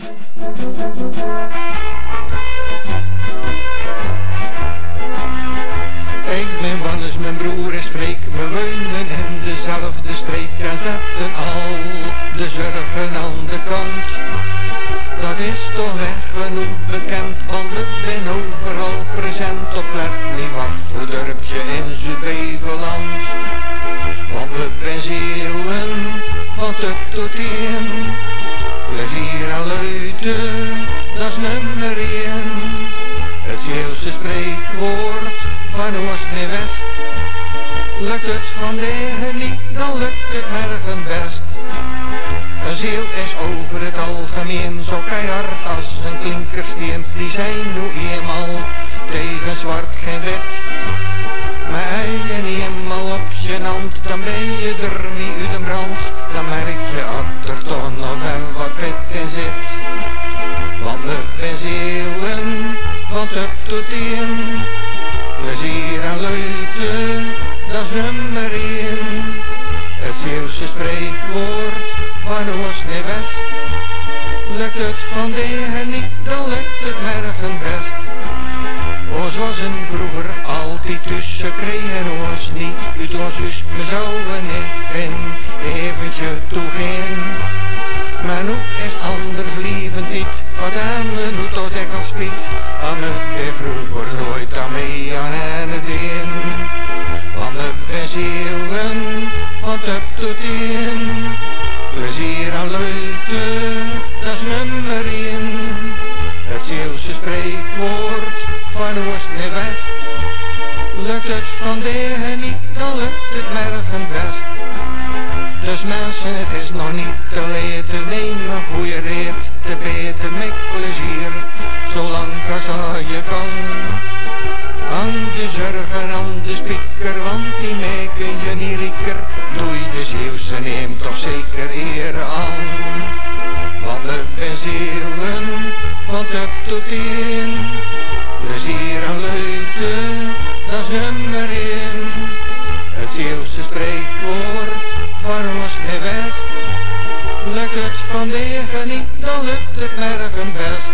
Ik ben Wannes, mijn broer is Freek, we wonen in dezelfde streek en zetten al de zorgen aan de kant. Dat is toch weg genoeg bekend, want ik ben overal present op het nieuw dorpje in Zuid-Beveland. Want we ben van tup tot teen, plezier en luiten, dat is nummer één. Het Zeeuwse spreekwoord van oost naar west. Lukt het van de niet, dan lukt het mergen best. Een ziel is over het algemeen zo keihard als een klinkersteen. Die zijn nu eenmaal tegen zwart geen wit. Maar hij eenmaal op je hand, dan ben je er niet uit de brand. Want we zeeuwen van tup tot teen. Plezier en luiten, dat is nummer één. Het Zeeuwse spreekwoord van oost naar west. Lukt het van de niet, dan lukt het mergen best. Ons was een vroeger altijd tussen kregen ons niet uit ons huis. We zouden niet in eventje toegaan. Maar nu is anders wat we nu tot echt al spiet. Aan me de vroeger nooit aan mee aan het in. Want we ben zeeuwen van tup tot teen. Plezier aan luiten, dat is nummer één. Het Zeeuwse spreekwoord van oost naar west. Lukt het van de niet, dan lukt het mergen best. Dus mensen, het is nog niet te laat, neem een goede reet, te beter met plezier, zolang je kan. Hang je zorgen aan de spieker, want die maken je niet rieker. Doe je Zeeuwse, neem toch zeker eer aan. Want we ben zeeuwen, van tup tot teen. Plezier en luiten, dat is nummer één. Het Zeeuwse spreekwoord, van oost naar west. Lukt het van de niet, dan lukt het mergen best.